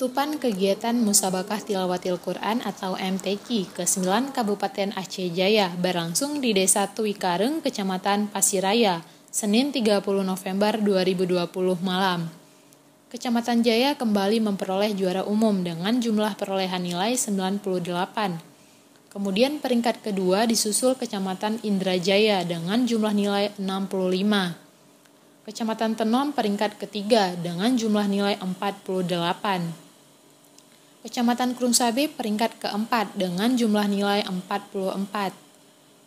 Penutupan kegiatan Musabakah Tilawatil Quran atau MTQ ke-9 Kabupaten Aceh Jaya berlangsung di Desa Tuikareng, Kecamatan Pasiraya, Senin 30 November 2020 malam. Kecamatan Jaya kembali memperoleh juara umum dengan jumlah perolehan nilai 98. Kemudian peringkat kedua disusul Kecamatan Indrajaya dengan jumlah nilai 65. Kecamatan Tenom peringkat ketiga dengan jumlah nilai 48. Kecamatan Krungsabe peringkat keempat dengan jumlah nilai 44.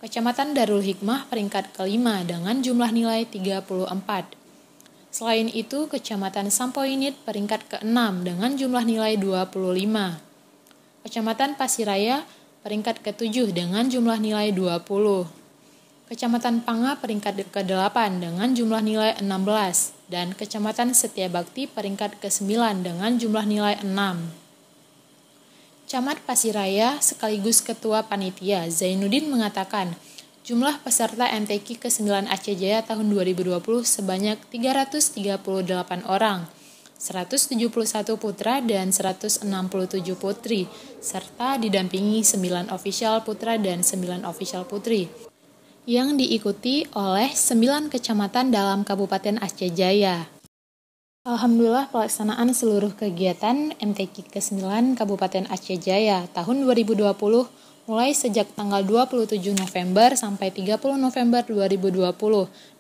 Kecamatan Darul Hikmah peringkat kelima dengan jumlah nilai 34. Selain itu, Kecamatan Sampoinit peringkat keenam dengan jumlah nilai 25. Kecamatan Pasiraya peringkat ketujuh dengan jumlah nilai 20. Kecamatan Panga peringkat ke-8 dengan jumlah nilai 16 dan Kecamatan Setiabakti peringkat ke-9 dengan jumlah nilai 6. Camat Pasiraya sekaligus Ketua Panitia Zainuddin mengatakan, jumlah peserta MTQ ke-9 Aceh Jaya tahun 2020 sebanyak 338 orang, 171 putra dan 167 putri, serta didampingi 9 ofisial putra dan 9 ofisial putri yang diikuti oleh 9 kecamatan dalam Kabupaten Aceh Jaya. Alhamdulillah pelaksanaan seluruh kegiatan MTQ ke-9 Kabupaten Aceh Jaya tahun 2020 mulai sejak tanggal 27 November sampai 30 November 2020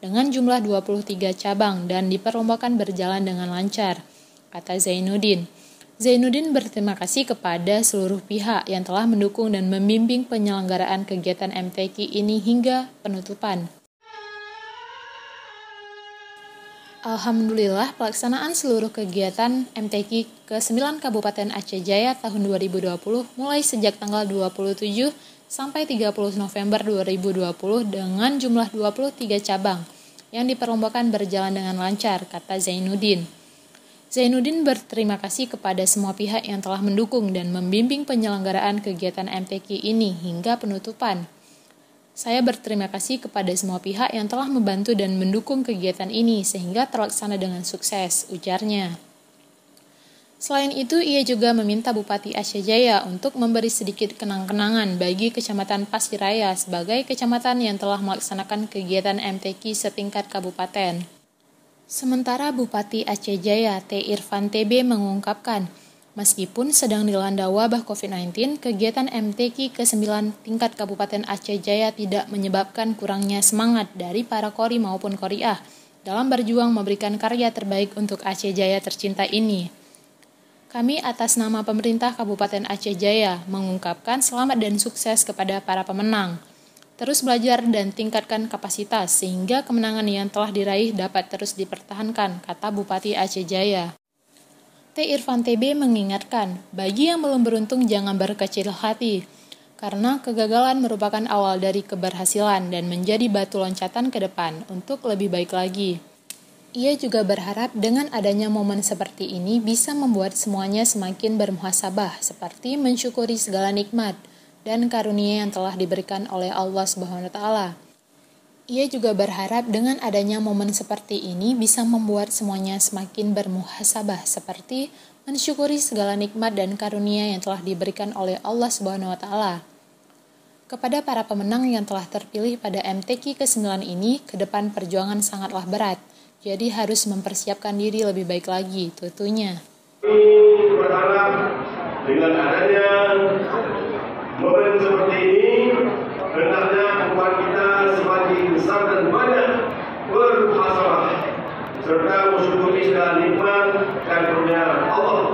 dengan jumlah 23 cabang dan diperlombakan berjalan dengan lancar, kata Zainuddin. Zainuddin berterima kasih kepada seluruh pihak yang telah mendukung dan membimbing penyelenggaraan kegiatan MTQ ini hingga penutupan. Alhamdulillah, pelaksanaan seluruh kegiatan MTQ ke-9 Kabupaten Aceh Jaya tahun 2020 mulai sejak tanggal 27 sampai 30 November 2020 dengan jumlah 23 cabang yang diperlombakan berjalan dengan lancar, kata Zainuddin. Zainuddin berterima kasih kepada semua pihak yang telah mendukung dan membimbing penyelenggaraan kegiatan MTQ ini hingga penutupan. Saya berterima kasih kepada semua pihak yang telah membantu dan mendukung kegiatan ini sehingga terlaksana dengan sukses, ujarnya. Selain itu, ia juga meminta Bupati Aceh Jaya untuk memberi sedikit kenang-kenangan bagi Kecamatan Pasiraya sebagai kecamatan yang telah melaksanakan kegiatan MTQ setingkat kabupaten. Sementara Bupati Aceh Jaya T. Irfan TB mengungkapkan, meskipun sedang dilanda wabah COVID-19, kegiatan MTQ ke-9 tingkat Kabupaten Aceh Jaya tidak menyebabkan kurangnya semangat dari para kori maupun koriah dalam berjuang memberikan karya terbaik untuk Aceh Jaya tercinta ini. Kami atas nama pemerintah Kabupaten Aceh Jaya mengungkapkan selamat dan sukses kepada para pemenang. Terus belajar dan tingkatkan kapasitas sehingga kemenangan yang telah diraih dapat terus dipertahankan, kata Bupati Aceh Jaya. T. Irfan TB mengingatkan, bagi yang belum beruntung jangan berkecil hati, karena kegagalan merupakan awal dari keberhasilan dan menjadi batu loncatan ke depan untuk lebih baik lagi. Ia juga berharap dengan adanya momen seperti ini bisa membuat semuanya semakin bermuhasabah, seperti mensyukuri segala nikmat, dan karunia yang telah diberikan oleh Allah Subhanahu wa taala. Ia juga berharap dengan adanya momen seperti ini bisa membuat semuanya semakin bermuhasabah seperti mensyukuri segala nikmat dan karunia yang telah diberikan oleh Allah Subhanahu wa taala. Kepada para pemenang yang telah terpilih pada MTQ ke-9 ini, ke depan perjuangan sangatlah berat. Jadi harus mempersiapkan diri lebih baik lagi, tentunya. Berharap dengan adanya momen seperti ini karunia Allah.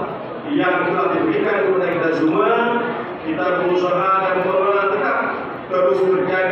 Yang telah diberikan kepada kita semua kita berusaha dan berdoa tetap terus berjaya